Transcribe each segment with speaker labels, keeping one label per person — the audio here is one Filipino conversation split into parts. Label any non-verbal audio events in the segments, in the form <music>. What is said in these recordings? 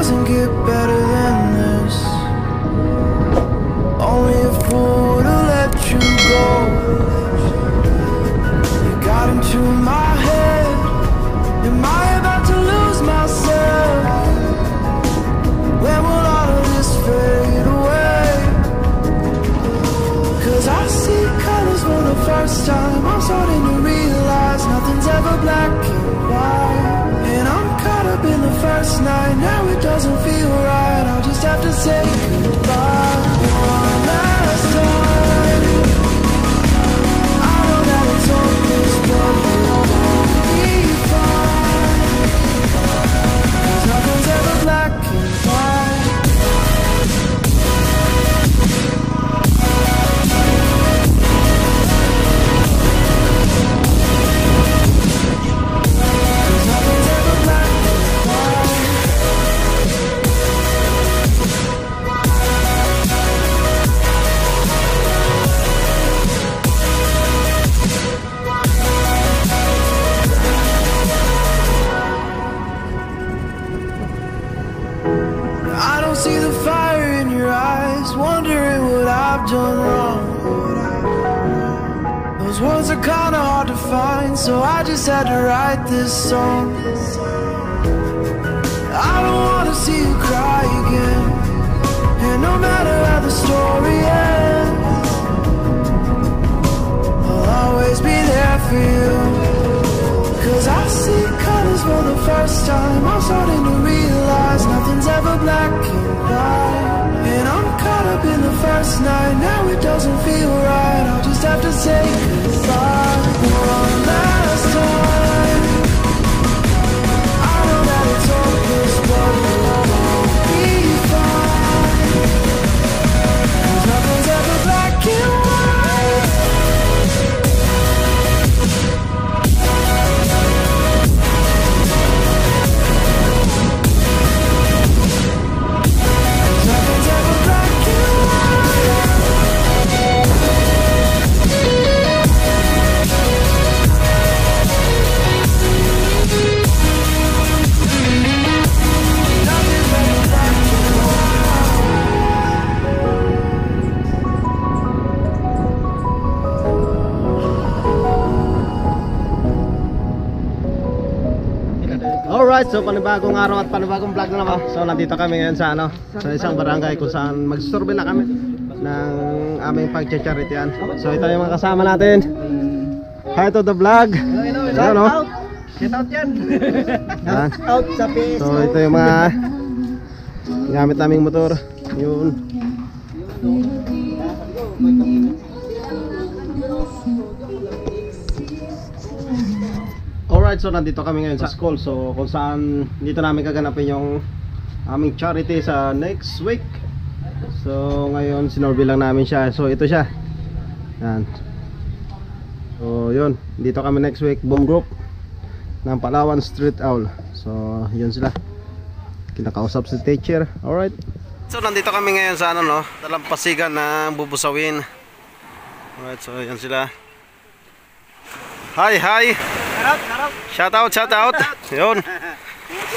Speaker 1: doesn't get better Words are kinda hard to find, so I just had to write this song. I don't wanna see you cry again, and no matter how the story ends, I'll always be there for you. Cause I see colors for the first time. I'm starting to realize nothing's ever black and white. Caught up in the first night. Now it doesn't feel right. I'll just have to say goodbye
Speaker 2: Alright, so panibagong araw at panibagong vlog na naman. So nandito kami ngayon sa ano, sa isang barangay kung saan mag-survey na kami ng aming pag-charity So ito yung mga kasama natin. Hi to the vlog. So ano?
Speaker 3: Shout out yan. <laughs>
Speaker 2: Yan.
Speaker 3: Out sa PS.
Speaker 2: So ito yung mga gamit naming motor. Yun. Alright, so nandito kami ngayon sa school. So kung saan dito namin gaganapin yung aming charity sa next week. So ngayon sinorby lang namin siya. So ito siya. Yan. So yun, dito kami next week, Boom Group ng Palawan Street Owl. So yun sila. Kinakausap si teacher. Alright. So nandito kami ngayon sa ano no, dalampasigan ng bubusawin. Alright, so yan sila. Hi, hi. Shout out, shout out. Yun.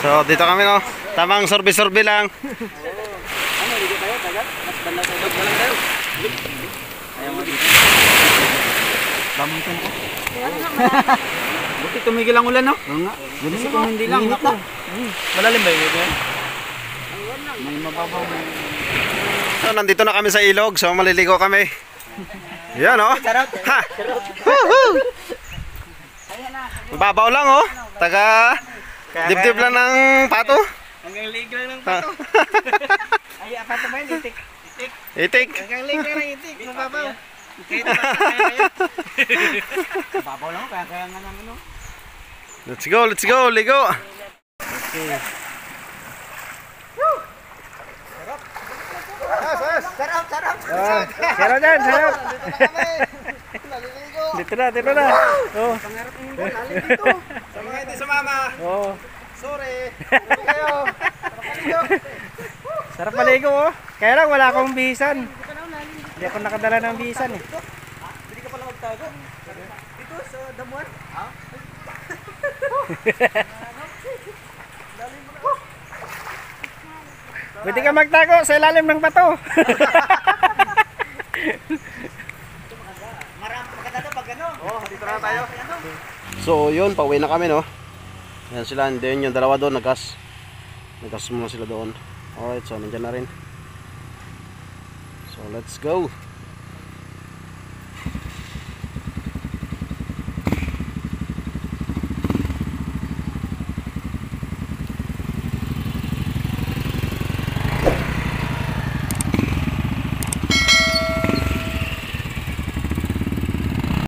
Speaker 2: So dito kami no. Tamang sorbi-sorbi lang.
Speaker 3: Buti tumigil ang ulan, no? Oo nga. Buti kung hindi lang. Naku. Malalim ba yun? May mababaw.
Speaker 2: So nandito na kami sa ilog. So maliligo kami. Yan oh. Ha. Woohoo! Babaw lang oh. Taga dibdib lang ng pato.
Speaker 3: Hanggang lig lang ng
Speaker 2: Ha.
Speaker 3: pato. <laughs> Ay, apato ba yun? Itik. Itik.
Speaker 2: Itik.
Speaker 3: Hanggang lig lang ng itik. Mababaw. Mababaw <laughs> lang, kaya kaya nga naman, no?
Speaker 2: Let's go, let's go, ligo.
Speaker 3: Sarap, sarap.
Speaker 2: Sarap din, sarap. Dito na, dito na. Oh.
Speaker 3: Sa mga hindi sumama.
Speaker 2: Oh.
Speaker 3: Sorry. Sorry kayo.
Speaker 4: Sarap maligo oh. Kaya lang wala akong bisan. Hindi ako nakadala ng bisan eh.
Speaker 3: Hindi ka pala magtago. Dito sa damuan. Ha? Pwede ka magtago sa ilalim ng bato. <laughs>
Speaker 2: So yun, pauwi na kami no. Yan sila, and then yung dalawa doon, nagkas. Nagkas muna sila doon. Alright, so nandyan na rin. So let's go.